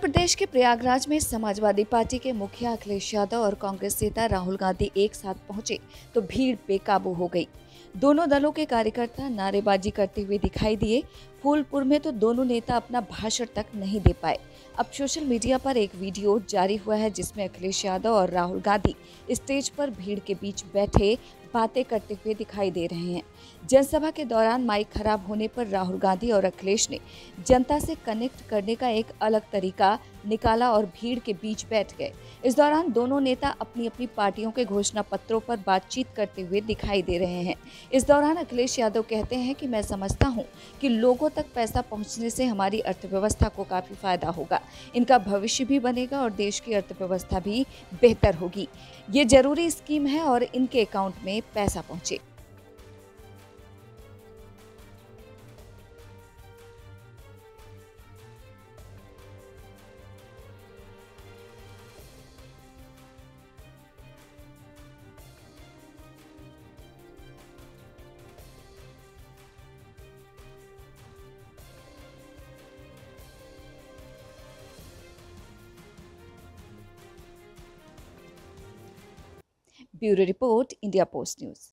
प्रदेश के प्रयागराज में समाजवादी पार्टी के मुखिया अखिलेश यादव और कांग्रेस नेता राहुल गांधी एक साथ पहुँचे तो भीड़ बेकाबू हो गई। दोनों दलों के कार्यकर्ता नारेबाजी करते हुए दिखाई दिए। फूलपुर में तो दोनों नेता अपना भाषण तक नहीं दे पाए। अब सोशल मीडिया पर एक वीडियो जारी हुआ है, जिसमें अखिलेश यादव और राहुल गांधी स्टेज पर भीड़ के बीच बैठे बातें करते हुए दिखाई दे रहे हैं। जनसभा के दौरान माइक खराब होने पर राहुल गांधी और अखिलेश ने जनता से कनेक्ट करने का एक अलग तरीका निकाला और भीड़ के बीच बैठ गए। इस दौरान दोनों नेता अपनी अपनी पार्टियों के घोषणा पत्रों पर बातचीत करते हुए दिखाई दे रहे हैं। इस दौरान अखिलेश यादव कहते हैं कि मैं समझता हूँ कि लोगों तक पैसा पहुँचने से हमारी अर्थव्यवस्था को काफ़ी फ़ायदा होगा। इनका भविष्य भी बनेगा और देश की अर्थव्यवस्था भी बेहतर होगी। ये ज़रूरी स्कीम है और इनके अकाउंट में पैसा पहुँचे। Bureau Report, India Post News.